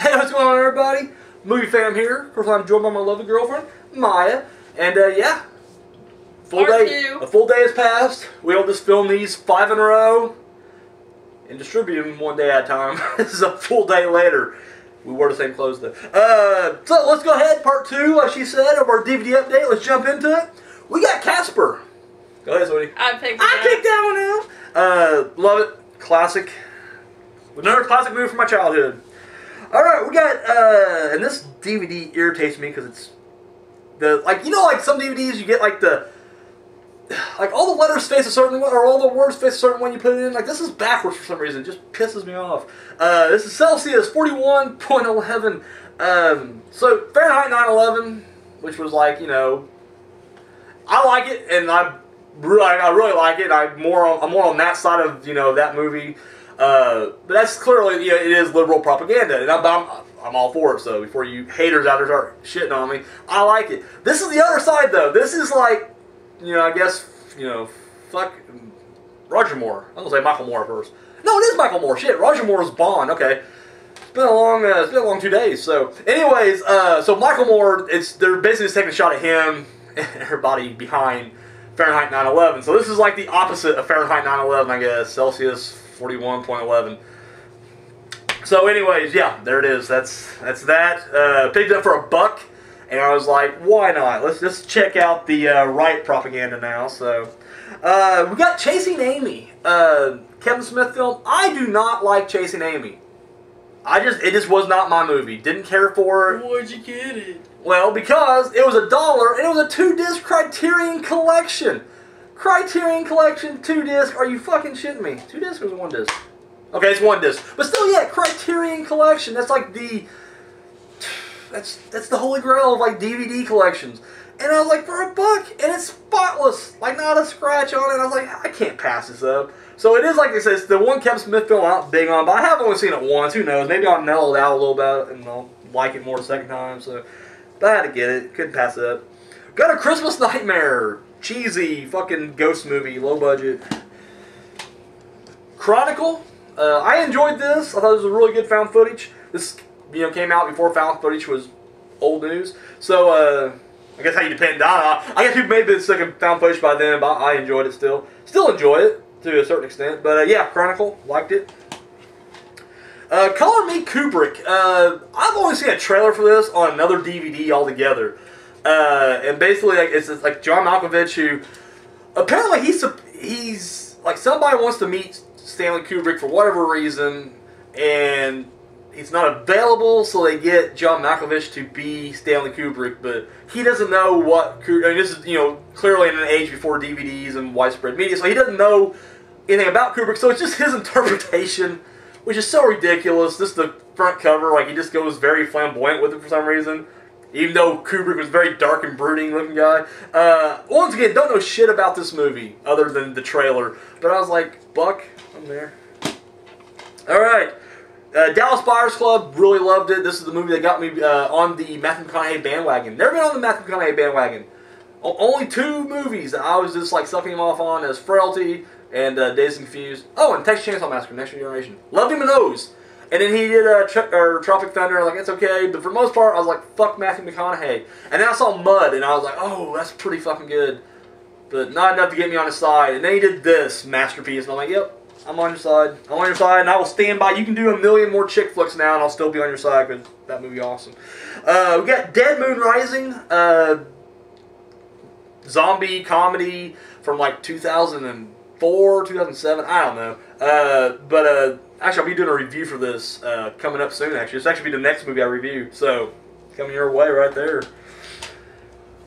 Hey, what's going on, everybody? Movie Phantom here. Of course, I'm joined by my lovely girlfriend, Mya. And, uh, yeah. Full Part day. two. A full day has passed. We all just film these five in a row and distribute them one day at a time. this is a full day later. We wore the same clothes, though. Uh, so, let's go ahead. Part two, like she said, of our DVD update. Let's jump into it. We got Casper. Go ahead, Sweetie. I picked. I picked that one out. Uh, love it. Classic. Another classic movie from my childhood. All right, we got uh, and this DVD irritates me because it's the like you know like some DVDs you get like the like all the letters face a certain way or all the words face a certain way you put it in. Like this is backwards for some reason. It just pisses me off. Uh, this is Celsius forty one point eleven. Um, so Fahrenheit nine eleven, which was like you know I like it, and I really, I really like it. I'm more on, I'm more on that side of you know that movie. Uh, but that's clearly, you know, it is liberal propaganda, and I'm, I'm, I'm all for it. So before you haters out there start shitting on me, I like it. This is the other side, though. This is like, you know, I guess, you know, fuck Roger Moore. I'm gonna say Michael Moore first. No, it is Michael Moore. Shit, Roger Moore's Bond. Okay. It's been a long, uh, it's been a long two days. So, anyways, uh, so Michael Moore, it's they're basically just taking a shot at him and everybody behind Fahrenheit 9/11. So this is like the opposite of Fahrenheit 9/11, I guess. Celsius 41.11. So, anyways, yeah, there it is. That's that's that. Uh, picked up for a buck, and I was like, why not? Let's just check out the uh, right propaganda now. So, uh, we got Chasing Amy, uh, Kevin Smith film. I do not like Chasing Amy. I just it just was not my movie. Didn't care for it. Where'd you get it? Well, because it was a dollar and it was a two disc Criterion collection. Criterion collection, two disc. Are you fucking shitting me? Two disc or one disc? Okay, it's one disc. But still, yeah, Criterion collection. That's like the. That's that's the holy grail of like DVD collections. And I was like, for a buck, and it's spotless, like not a scratch on it. I was like, I can't pass this up. So it is like they it's the one Kevin Smith film I'm big on, but I have only seen it once. Who knows? Maybe I'll mellow it out a little bit and I'll like it more the second time. So, but I had to get it. Couldn't pass it up. Got a Christmas Nightmare, cheesy fucking ghost movie, low budget. Chronicle. Uh, I enjoyed this. I thought it was a really good found footage. This you know came out before found footage was old news. So uh, I guess how you depend on. I guess people may have been sick of found footage by then, but I enjoyed it still. Still enjoy it to a certain extent. But uh, yeah, Chronicle liked it. Uh, Color Me Kubrick. Uh, I've only seen a trailer for this on another DVD altogether. Uh, and basically, like, it's it's like John Malkovich, who apparently he's he's like somebody wants to meet Stanley Kubrick for whatever reason, and he's not available, so they get John Malkovich to be Stanley Kubrick, but he doesn't know what. Mean, this is you know clearly in an age before DVDs and widespread media, so he doesn't know anything about Kubrick. So it's just his interpretation, which is so ridiculous. This is the front cover, like he just goes very flamboyant with it for some reason. Even though Kubrick was a very dark and brooding looking guy. Uh, once again, don't know shit about this movie other than the trailer. But I was like, Buck, I'm there. Alright. Uh, Dallas Buyers Club, really loved it. This is the movie that got me uh, on the Matthew McConaughey bandwagon. Never been on the Matthew McConaughey bandwagon. O- only two movies that I was just like sucking him off on as Frailty and uh, and Confused. Oh, and Texas Chainsaw Massacre, Next Generation. Loved him in those. And then he did uh, Tr- or Tropic Thunder. Like it's okay, but for the most part, I was like, "Fuck Matthew McConaughey." And then I saw Mud, and I was like, "Oh, that's pretty fucking good," but not enough to get me on his side. And then he did this masterpiece, and I'm like, "Yep, I'm on your side. I'm on your side, and I will stand by. You can do a million more chick flicks now, and I'll still be on your side because that movie awesome." Uh, we got Dead Moon Rising, uh, zombie comedy from like 2004, 2007. I don't know, uh, but uh, actually, I'll be doing a review for this uh, coming up soon. Actually, it's actually be the next movie I review, so coming your way right there.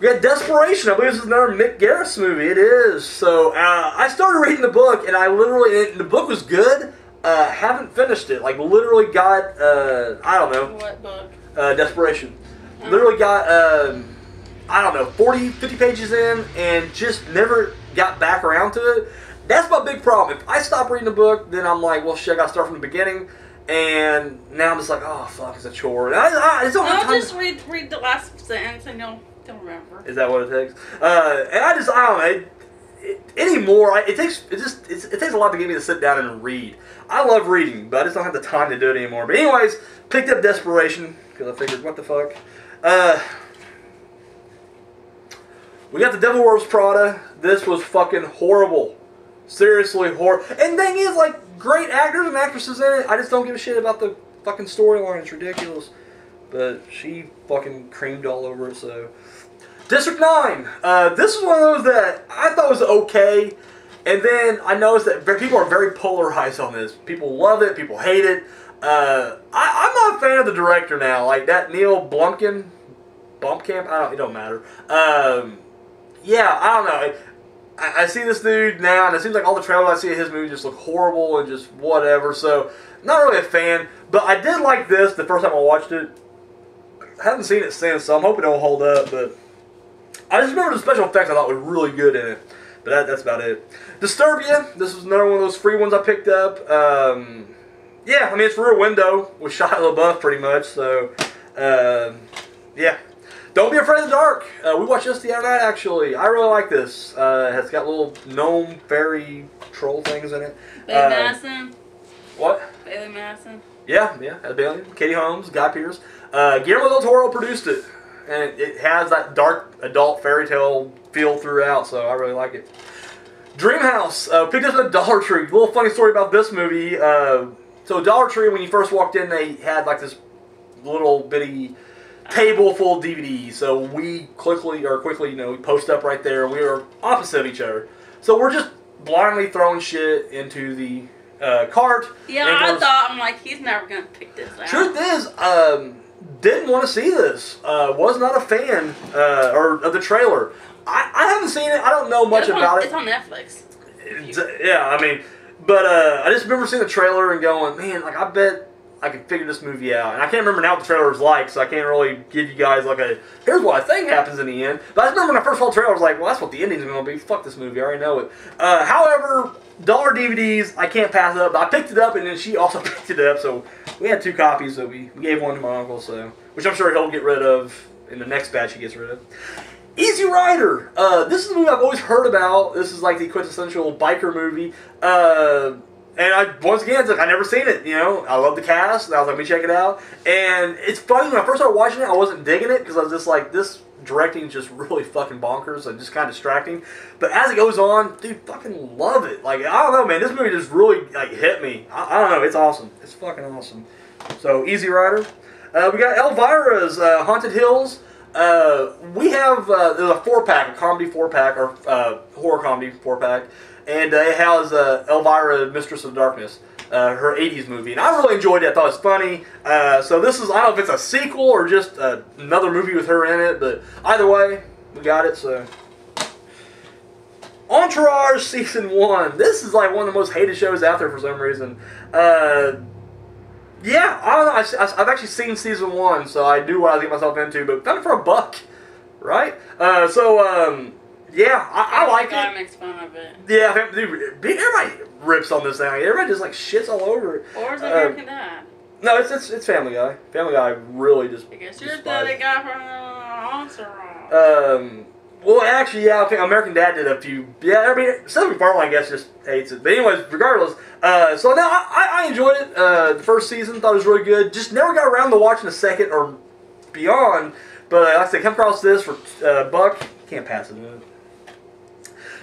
We got Desperation. I believe this is another Mick Garris movie. It is. So uh, I started reading the book, and I literally the book was good. Uh, haven't finished it. Like literally got uh, I don't know What book? uh, Desperation. Literally got um, I don't know 40, 50 pages in, and just never got back around to it. That's my big problem. If I stop reading the book, then I'm like, well, shit, I got to start from the beginning. And now I'm just like, oh fuck, it's a chore. And I, I, I just don't have No, time. just read read the last sentence and you'll you'll remember. Is that what it takes? Uh, and I just, I don't know. It, it, anymore. I, it takes it just it's, it takes a lot to get me to sit down and read. I love reading, but I just don't have the time to do it anymore. But anyways, picked up Desperation because I figured, what the fuck. Uh, we got the Devil Wears Prada. This was fucking horrible. Seriously horrible. And thing is, like, great actors and actresses in it. I just don't give a shit about the fucking storyline. It's ridiculous. But she fucking creamed all over it, so. District 9. Uh, this is one of those that I thought was okay. And then I noticed that people are very polarized on this. People love it, people hate it. Uh, I, am not a fan of the director now. Like that Neil Blumkin, Bumpcamp. I don't. It don't matter. Um, yeah, I don't know. I, I, see this dude now, and it seems like all the trailers I see of his movie just look horrible and just whatever. So, not really a fan. But I did like this the first time I watched it. I haven't seen it since, so I'm hoping it'll hold up. But I just remember the special effects I thought were really good in it. But that, that's about it. Disturbia. This was another one of those free ones I picked up. Um, yeah, I mean it's Rear Window with Shia LaBeouf pretty much. So, uh, yeah, don't be afraid of the dark. Uh, we watched this the other night, actually. I really like this. Uh, it's got little gnome, fairy, troll things in it. Bailee uh, Madison. What? Bailee Madison. Yeah, yeah. Bailee, Katie Holmes, Guy Pearce. Uh, Guillermo del Toro produced it, and it has that dark adult fairy tale feel throughout. So I really like it. Dreamhouse. Uh, picked up at Dollar Tree. A little funny story about this movie. Uh, so Dollar Tree, when you first walked in, they had like this little bitty table full of DVDs. So we quickly or quickly, you know, we post up right there. We were opposite of each other. So we're just blindly throwing shit into the uh, cart. Yeah, I thought I'm like he's never gonna pick this out. Truth is, um, didn't want to see this. Uh, was not a fan uh, or of the trailer. I, I haven't seen it. I don't know much on, about it. It's on Netflix. It's, yeah, I mean, but uh, I just remember seeing the trailer and going, man, like I bet I could figure this movie out. And I can't remember now what the trailer is like, so I can't really give you guys like a here's what I think happens in the end. But I remember when I first saw the trailer, I was like, well, that's what the ending's to be. Fuck this movie, I already know it. Uh, however, dollar DVDs, I can't pass up. I picked it up, and then she also picked it up, so we had two copies. So we, we gave one to my uncle, so which I'm sure he'll get rid of in the next batch he gets rid of. Easy Rider. Uh, this is a movie I've always heard about. This is like the quintessential biker movie. Uh, and I once again, it's like I never seen it. You know, I love the cast. I was like, let me check it out. And it's funny when I first started watching it, I wasn't digging it because I was just like, this directing is just really fucking bonkers and just kind of distracting. But as it goes on, dude, fucking love it. Like I don't know, man, this movie just really like hit me. I, I don't know, it's awesome. It's fucking awesome. So Easy Rider. Uh, we got Elvira's uh, Haunted Hills. Uh, we have uh, there's a four pack, a comedy four pack or uh, horror comedy four pack and uh, it has uh, Elvira, Mistress of Darkness, uh, her 80s movie. And I really enjoyed it. I thought it was funny. Uh, so this is, I don't know if it's a sequel or just uh, another movie with her in it, but either way, we got it, so. Entourage Season 1. This is like one of the most hated shows out there for some reason. Uh, yeah, I don't know. I, have actually seen Season 1, so I do what I get myself into, but found for a buck, right? so, um, yeah, I, I like it. makes fun of it. Yeah, dude, everybody rips on this thing. Everybody just like shits all over it. Or is it American uh, Dad? No, it's, it's it's Family Guy. Family Guy really just. I guess you're the guy from Entourage. Um. Well, actually, yeah, I think American Dad did a few. Yeah, I mean, Seth MacFarlane, I guess, just hates it. But anyways, regardless, uh, so now I, I enjoyed it. Uh, the first season, thought it was really good. Just never got around to watching the second or beyond. But like I said, come across this for uh, Buck, can't pass it.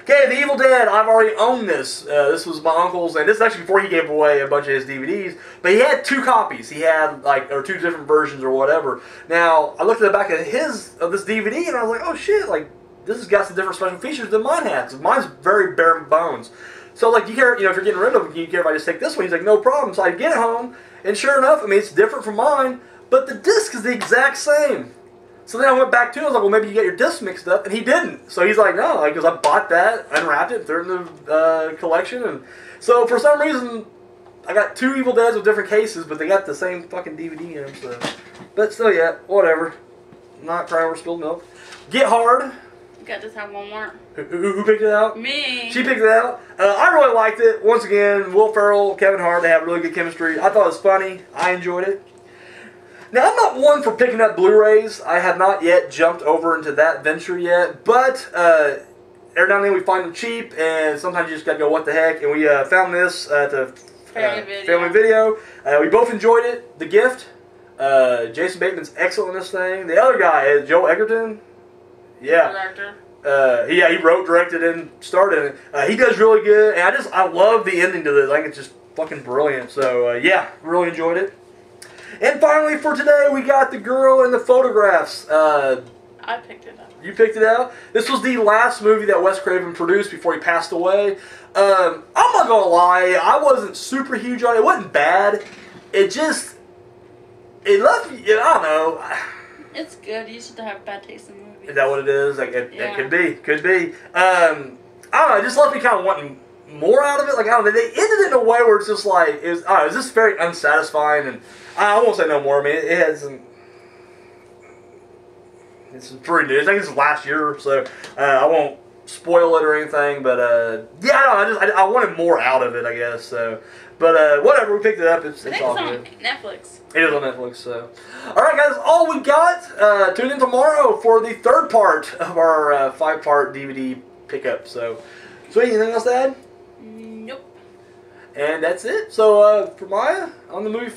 Okay, The Evil Dead. I've already owned this. Uh, this was my uncle's, and this is actually before he gave away a bunch of his DVDs. But he had two copies. He had like or two different versions or whatever. Now I looked at the back of his of this DVD, and I was like, oh shit, like this has got some different special features than mine has. Mine's very bare bones. So like you care, you know, if you're getting rid of it, you care if I just take this one? He's like, no problem. So I get it home, and sure enough, I mean it's different from mine, but the disc is the exact same. So then I went back to him. I was like, well, maybe you get your discs mixed up, and he didn't. So he's like, no, because I bought that, unwrapped it, threw it in the uh, collection, and so for some reason, I got two Evil Deads with different cases, but they got the same fucking DVD in them. So, but still, yeah, whatever. Not crying over spilled milk. Get Hard. got this have one more. Who, who, who, picked it out? Me. She picked it out. Uh, I really liked it. Once again, Will Ferrell, Kevin Hart, they have really good chemistry. I thought it was funny. I enjoyed it. Now, I'm not one for picking up Blu-rays. I have not yet jumped over into that venture yet, but uh, every now and then we find them cheap, and sometimes you just gotta go, what the heck? And we uh, found this at the Family uh, video. Family video. Uh, we both enjoyed it. The gift. Uh, Jason Bateman's excellent in this thing. The other guy, uh, Joel Edgerton. Yeah. Director. Uh, yeah, he wrote, directed, and starred in it. Uh, he does really good, and I just I love the ending to this. I think it's just fucking brilliant. So uh, yeah, really enjoyed it. And finally, for today, we got the girl in the photographs. Uh, I picked it up. you picked it out. This was the last movie that Wes Craven produced before he passed away. Um, I'm not gonna lie, I wasn't super huge on it. It wasn't bad. It just it left me. I don't know. It's good. You used to have bad taste in movies. Is that what it is? Like it, it could be, could be. Um, I don't know. It just left me kind of wanting more out of it. Like I don't know. They ended it in a way where it's just like it was. I don't know, it was just very unsatisfying, and I won't say no more. I mean, it, it hasn't. It's pretty new. I think it's last year, so uh, I won't spoil it or anything. But uh, yeah, I, don't know, I just I, I wanted more out of it, I guess. So, but uh, whatever. We picked it up. It's, it's all good. Netflix. It is on Netflix, so. Alright, guys, all we got. Uh, tune in tomorrow for the third part of our uh, five part DVD pickup. So, sweet, anything else to add? And that's it. So, uh, for Mya, on the movie.